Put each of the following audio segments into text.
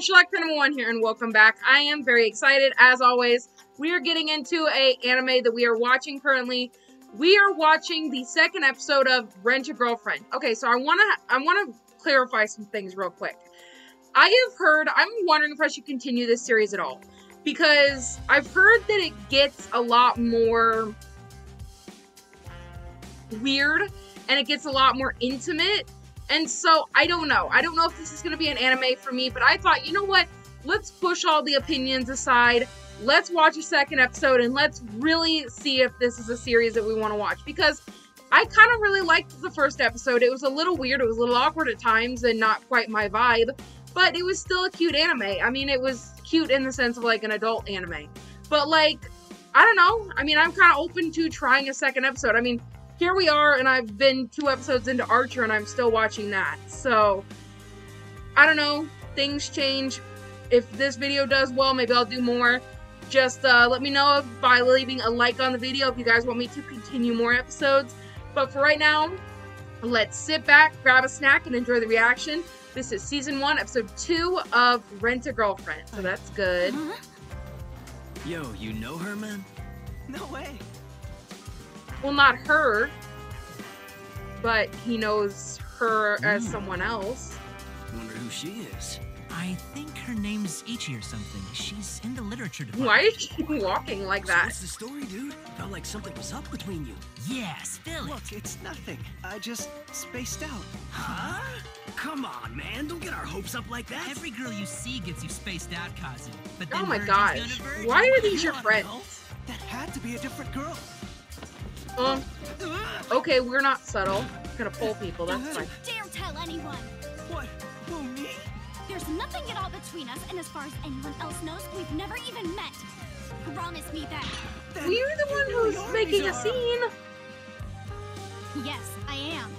everyone, number one here, and welcome back. I am very excited, as always. We are getting into a anime that we are watching currently. We are watching the second episode of Rent a Girlfriend. Okay, so I wanna I wanna clarify some things real quick. I have heard, I'm wondering if I should continue this series at all. Because I've heard that it gets a lot more weird and it gets a lot more intimate and so I don't know. I don't know if this is going to be an anime for me, but I thought, you know what? Let's push all the opinions aside. Let's watch a second episode and let's really see if this is a series that we want to watch because I kind of really liked the first episode. It was a little weird, it was a little awkward at times and not quite my vibe, but it was still a cute anime. I mean, it was cute in the sense of like an adult anime. But like I don't know. I mean, I'm kind of open to trying a second episode. I mean, here we are, and I've been two episodes into Archer, and I'm still watching that. So, I don't know. Things change. If this video does well, maybe I'll do more. Just uh, let me know by leaving a like on the video if you guys want me to continue more episodes. But for right now, let's sit back, grab a snack, and enjoy the reaction. This is season one, episode two of Rent a Girlfriend. So that's good. Yo, you know her, man? No way. Well, not her, but he knows her as Hmm. someone else. Wonder who she is. I think her name's Ichi or something. She's in the literature department. Why is she walking like So that? what's the story, dude? Felt like something was up between you. Yeah, spill it. Look, it's nothing. I just spaced out. Huh? Come on, man. Don't get our hopes up like that. Every girl you see gets you spaced out, Kazu. But then Oh my gosh. Why are these you your friends? know? That had to be a different girl. Um, okay, we're not subtle. Gonna pull people, that's fine. dare tell anyone. What? Who, me? There's nothing at all between us, and as far as anyone else knows, we've never even met. Promise me that. Then Well, you're the one really who's are making a scene. Yes, I am.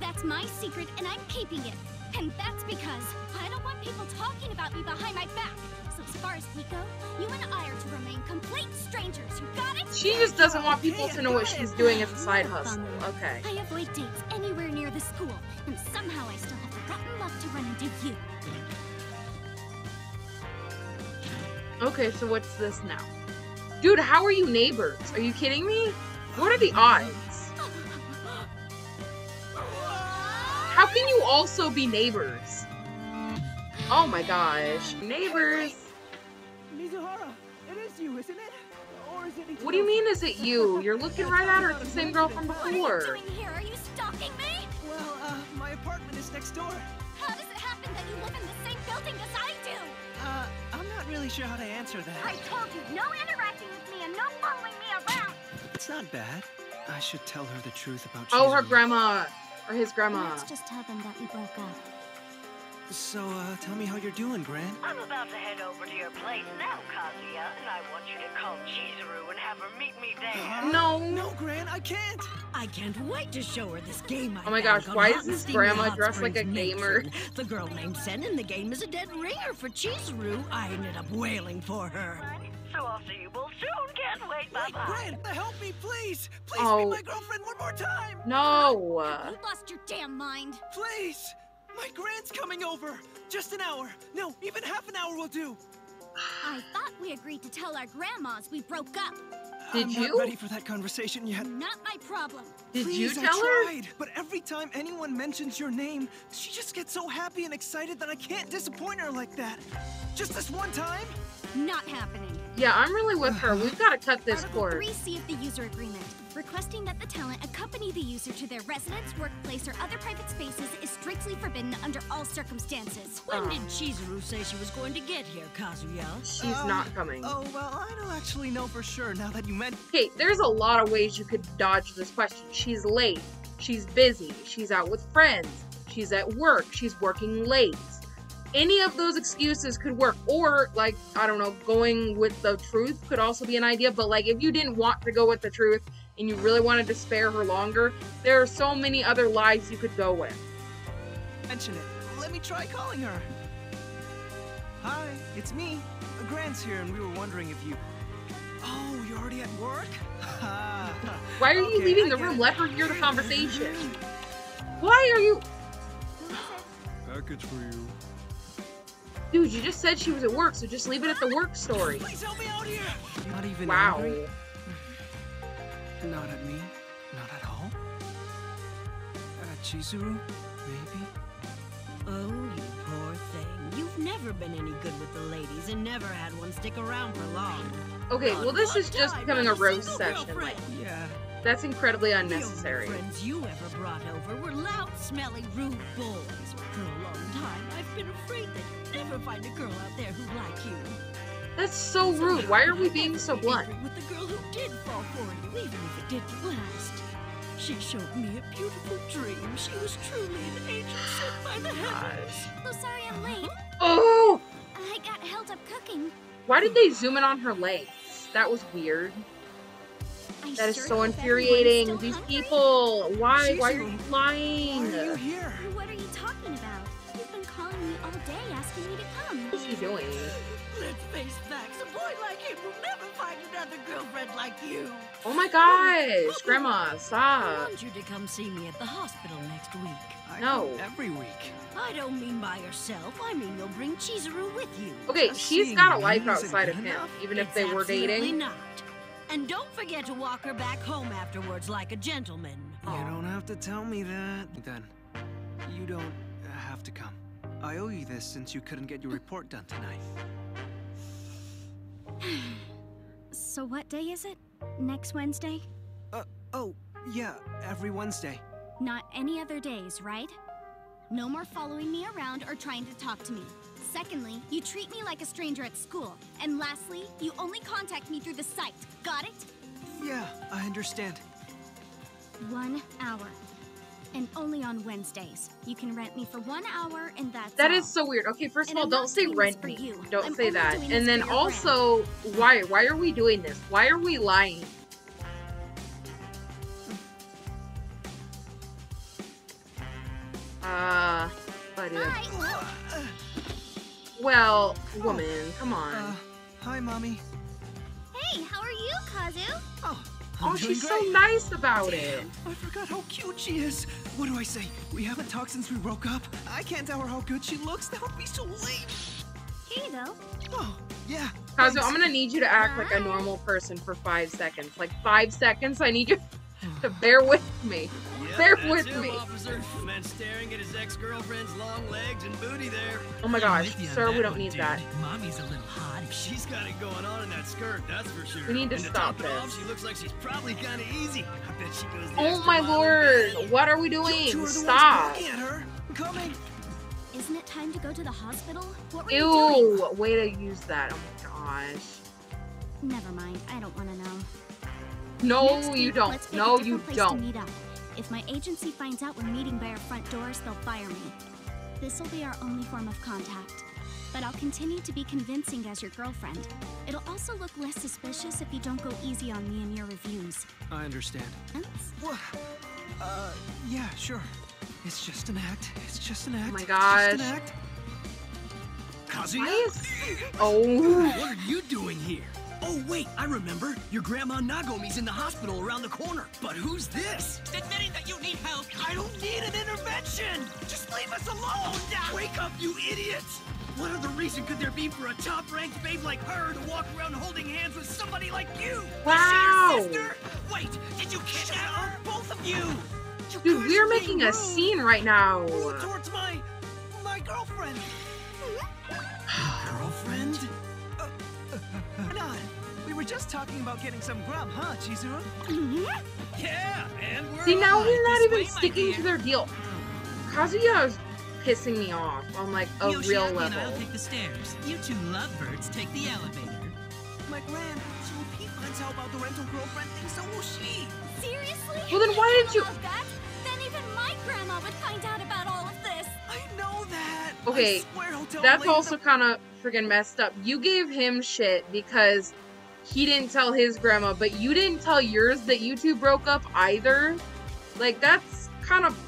That's my secret, and I'm keeping it. And that's because I don't want people talking about me behind my back. So as far as we go, you and I are to remain complete strangers. You got it? She just doesn't want people to know what she's doing as a side hustle. Okay. I avoid dates anywhere near the school, and somehow I still have the rotten luck to run into you. Okay, so what's this now? Dude, how are you neighbors? Are you kidding me? What are the odds? How can you also be neighbors? Oh my gosh. Neighbors. Mizuhara, it is you, isn't it? Or is it What do you mean is it you? You're looking right at her. It's the same girl from before. What are you before. doing here? Are you stalking me? Well, uh, my apartment is next door. How does it happen that you live in the same building as I do? Uh, I'm not really sure how to answer that. I told you, no interacting with me and no following me around. It's not bad. I should tell her the truth about Oh, her grandma. Or his grandma. Let's just tell them that we broke up. So, uh, tell me how you're doing, Gran. I'm about to head over to your place now, Kazuya, and I want you to call Chizuru and have her meet me there. No. No, Gran, I can't. I can't wait to show her this game I Oh my gosh, why is Hot this grandma dressed like a gamer? Matron. The girl named Sen in the game is a dead ringer for Chizuru. I ended up wailing for her. So I'll see you both soon. Can't wait. Bye Wait, bye. Gran, help me, please. Please Oh. be my girlfriend one more time. No. You lost your damn mind. Please. My Gran's coming over. Just an hour. No, even half an hour will do. I thought we agreed to tell our grandmas we broke up. Did I'm you? not ready for that conversation yet. Not my problem. Did Please, you tell I her? tried, but every time anyone mentions your name, she just gets so happy and excited that I can't disappoint her like that. Just this one time? Not happening. Yeah, I'm really with her. We've got to cut this Article cord. 3C of the user agreement, requesting that the talent accompany the user to their residence, workplace, or other private spaces is strictly forbidden under all circumstances. When Oh. did Chizuru say she was going to get here, Kazuya? She's Uh, not coming. Oh, well, I don't actually know for sure now that you mention Okay, there's a lot of ways you could dodge this question. She's late. She's busy. She's out with friends. She's at work. She's working late. Any of those excuses could work. Or, like, I don't know, going with the truth could also be an idea. But, like, if you didn't want to go with the truth and you really wanted to spare her longer, there are so many other lies you could go with. Mention it. Let me try calling her. Hi, it's me. Uh, Grant's here, and we were wondering if you. Oh, you're already at work? Why are you leaving I the get room? it. Let her hear the conversation. Why are you. Package for you. Dude, you just said she was at work, so just leave it at the work story. Please help me out here. Not even Wow. angry. Not at me. Not at all. At Chizuru, maybe. Oh, you poor thing. You've never been any good with the ladies and never had one stick around for long. Okay, well this is just becoming a roast session. Like. Yeah. that's incredibly unnecessary. The only unnecessary. friends you ever brought over were loud, smelly, rude boys. For a long time, I've been afraid that you'd never find a girl out there who'd like you. That's so rude. Why are we being so blunt? With the girl who did fall for you, even if it didn't last. She showed me a beautiful dream. She was truly an angel sent by the heavens. So sorry I'm late. Oh! I got held up cooking. Why did they zoom in on her legs? That was weird. I That is so infuriating. These hungry. people. Why? Why are you Why lying? are you here? What are you talking about? You've been calling me all day asking me to come. What is she doing? Let's face facts. A boy like him will never find another girlfriend like you. Oh my gosh, Grandma, stop. I want you to come see me at the hospital next week. I No. every week. I don't mean by yourself. I mean you'll bring Chizuru with you. Okay, Just she's seeing got a me life outside of him, enough? even if they were absolutely dating. not. And don't forget to walk her back home afterwards like a gentleman. You don't have to tell me that. Then, you don't have to come. I owe you this since you couldn't get your report done tonight. So what day is it? Next Wednesday? Uh, oh, yeah, every Wednesday. Not any other days, right? No more following me around or trying to talk to me. Secondly, you treat me like a stranger at school. And lastly, you only contact me through the site. Got it? Yeah, I understand. One hour. And only on Wednesdays. You can rent me for one hour and that's That all. is so weird. Okay, first And of all, I'm don't say rent for me. you. Don't I'm say that. And then for your also, why? Why are we doing this? Why are we lying? Uh, buddy. Hi! Well, woman, come on. Uh, hi, Mami. I'm Oh, she's great. so nice about it. I forgot how cute she is. What do I say? We haven't talked since we broke up. I can't tell her how good she looks. That would be so lame. Here you go. Oh, yeah. Kazu. I'm gonna need you to act like a normal person for five seconds. Like five seconds, I need you to bear with me. Bear that's with him, me. officer. The man staring at his ex-girlfriend's long legs and booty there. Oh my gosh, with you on sir, we don't one, need dude. that. Mami's a little hot. She's got it going on in that skirt, that's for sure. We need to and stop to top it off, this. she looks like she's probably kind of easy. I bet she goes the Oh extra my mile in bed. lord, what are we You two doing? are Stop. at her. I'm coming. Isn't it time to go to the hospital? What were you doing? Ew, way to use that. Oh my gosh. Never mind. I don't want to know. No, Next you don't. No, you don't. Meet up. If my agency finds out we're meeting by our front doors, they'll fire me. This will be our only form of contact. But I'll continue to be convincing as your girlfriend. It'll also look less suspicious if you don't go easy on me in your reviews. I understand. Sense? What? Uh, yeah, sure. It's just an act. It's just an act. Oh my It's just an gosh. act. Kazuya? Is... Oh. What are you doing here? Oh, wait, I remember. Your grandma Nagomi's in the hospital around the corner. But who's this? Admitting that you need help. I don't need an intervention! Just leave us alone! Wake up, you idiots! What other reason could there be for a top-ranked babe like her to walk around holding hands with somebody like you? Wow. Your sister? Wait, did you kidnap her? Both of you! You Dude, we are making a scene right now. Towards my, my girlfriend. Girlfriend? Anon, we just talking about getting some grub, huh, Chizuru? Mm-hmm. Yeah, and we're See, now on. they're not even way, sticking to their deal. Kazuya is pissing me off on like a real Yoshiaki and I'll level. take the stairs. You two lovebirds take the elevator. My grand, so if he finds out about the rental girlfriend thing, so will she. Seriously? Well, then why didn't you- that? Then even my grandma would find out about all of this. I know that. Okay, I swear he'll tell That's also kind of friggin' messed up. You gave him shit because he didn't tell his grandma, but you didn't tell yours that you two broke up either. Like, that's kind of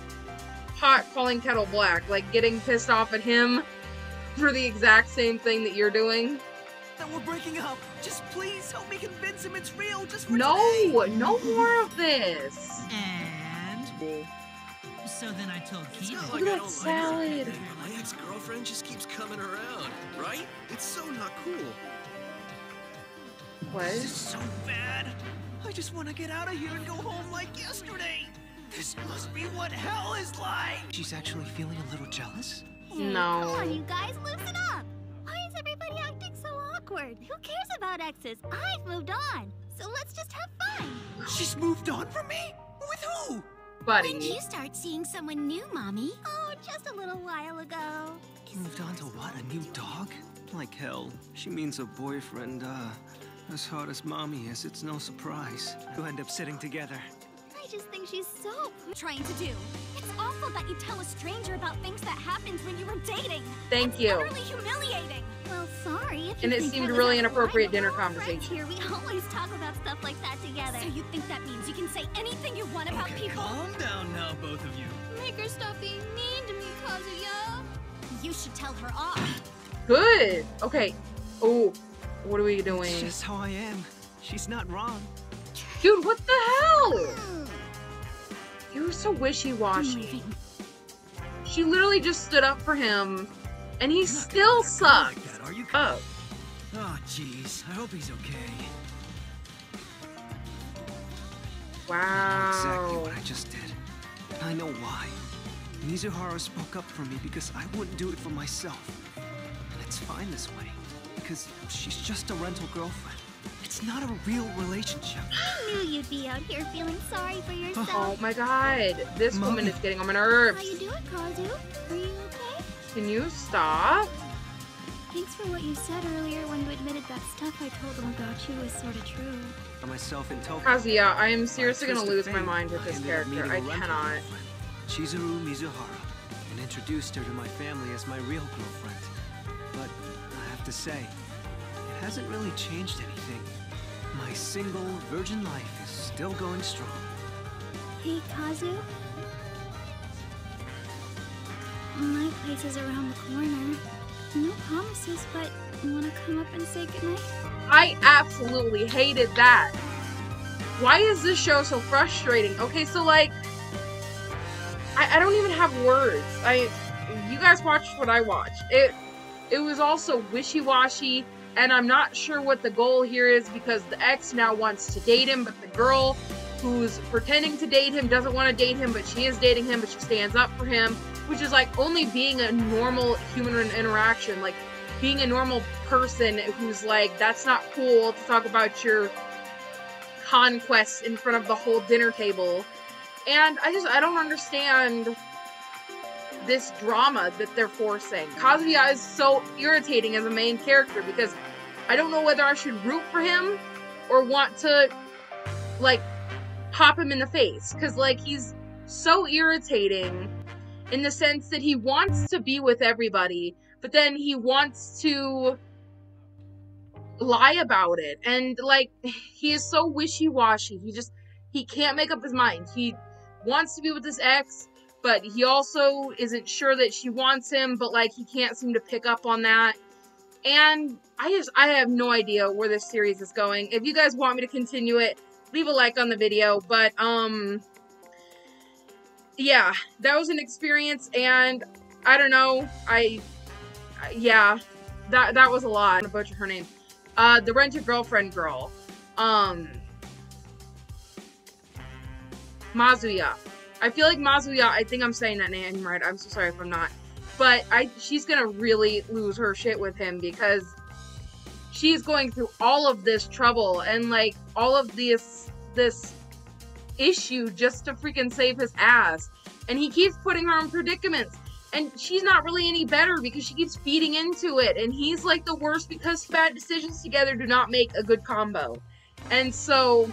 hot calling kettle black. Like, getting pissed off at him for the exact same thing that you're doing. that we're breaking up. Just please help me convince him it's real. Just for No, today. no more of this. And So then I told It's Keith. not Look like at I that salad. like. My ex-girlfriend just keeps coming around, right? It's so not cool. What? This is so bad. I just want to get out of here and go home like yesterday. This must be what hell is like. She's actually feeling a little jealous. No. Come No. on, you guys, loosen up. Why is everybody acting so awkward? Who cares about exes? I've moved on. So let's just have fun. She's moved on from me? With who? Buddy. When Buddy. you start seeing someone new, Mami? Oh, just a little while ago. Moved on to what? A new dog? Like hell. She means a boyfriend, uh, as hard as Mami is, it's no surprise. We'll end up sitting together. I just think she's so trying to do. It's awful that you tell a stranger about things that happened when you were dating. Thank That's you. Utterly humiliating. Well, sorry. If you And it think seemed really out of inappropriate dinner we're all friends conversation. Here, we always talk about stuff like that together. So you think that means you can say anything you want about Okay, people? calm down now, both of you. Make her stop being mean to me, Kazuya. You should tell her off. Good. Okay. Oh, what are we doing? It's just how I am. She's not wrong. Dude, what the hell? You were so wishy-washy. She literally just stood up for him, and he still let like sucks. are you? Oh, Oh, jeez. I hope he's okay. Wow. exactly what I just did. I know why. Mizuhara spoke up for me because I wouldn't do it for myself. And it's fine this way. Because she's just a rental girlfriend. It's not a real relationship. I knew you'd be out here feeling sorry for oh yourself. Oh my god. This woman is getting on my nerves. How nerves. you doing, Kazu? Are you okay? Can you stop? Thanks for what you said earlier when you admitted that stuff I told them about you was sort of true. For myself in Tokyo. Kazuya, I am seriously gonna twist of lose my mind with this ended character. meeting I a rental cannot. girlfriend, Chizuru Mizuhara, and introduced her to my family as my real girlfriend. But I have to say, it hasn't really changed anything. My single virgin life is still going strong. Hey, Kazu? My place is around the corner. No promises, but you wanna come up and say goodnight? I absolutely hated that. Why is this show so frustrating? Okay, so like, I, I don't even have words. I, you guys watched what I watched. It, it was also wishy-washy, and I'm not sure what the goal here is because the ex now wants to date him, but the girl who's pretending to date him doesn't want to date him, but she is dating him, but she stands up for him, which is like only being a normal human interaction, like being a normal person who's like, that's not cool to talk about your conquests in front of the whole dinner table. And I just, I don't understand this drama that they're forcing. Kazuya is so irritating as a main character because I don't know whether I should root for him or want to, like, pop him in the face. Because, like, he's so irritating in the sense that he wants to be with everybody, but then he wants to lie about it. And, like, he is so wishy washy. He just, he can't make up his mind. He wants to be with this ex, but he also isn't sure that she wants him, but, like, he can't seem to pick up on that. And I just, I have no idea where this series is going. If you guys want me to continue it, leave a like on the video. But, um, yeah, that was an experience, and I don't know, I, yeah, that that was a lot. I'm gonna butcher her name. Uh, the rent a girlfriend girl, um, Mazuya. I feel like Mazuya. I think I'm saying that name right. I'm so sorry if I'm not, but I she's gonna really lose her shit with him because she's going through all of this trouble and like all of this this issue just to freaking save his ass. And he keeps putting her in predicaments. And she's not really any better because she keeps feeding into it. And he's like the worst because bad decisions together do not make a good combo. And so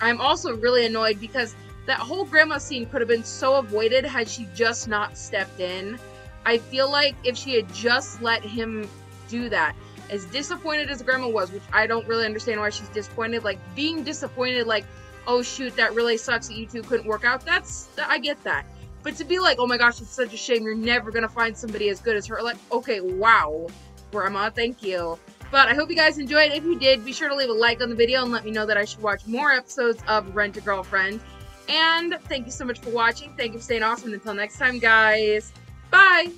I'm also really annoyed because that whole grandma scene could have been so avoided had she just not stepped in. I feel like if she had just let him do that, as disappointed as grandma was, which I don't really understand why she's disappointed, like being disappointed, like, oh shoot, that really sucks that you two couldn't work out, that's, I get that. But to be like, oh my gosh, it's such a shame, you're never gonna find somebody as good as her, like, okay, wow, grandma, thank you. But I hope you guys enjoyed. If you did, be sure to leave a like on the video and let me know that I should watch more episodes of Rent a Girlfriend. And thank you so much for watching. Thank you for staying awesome. Until next time, guys. Bye.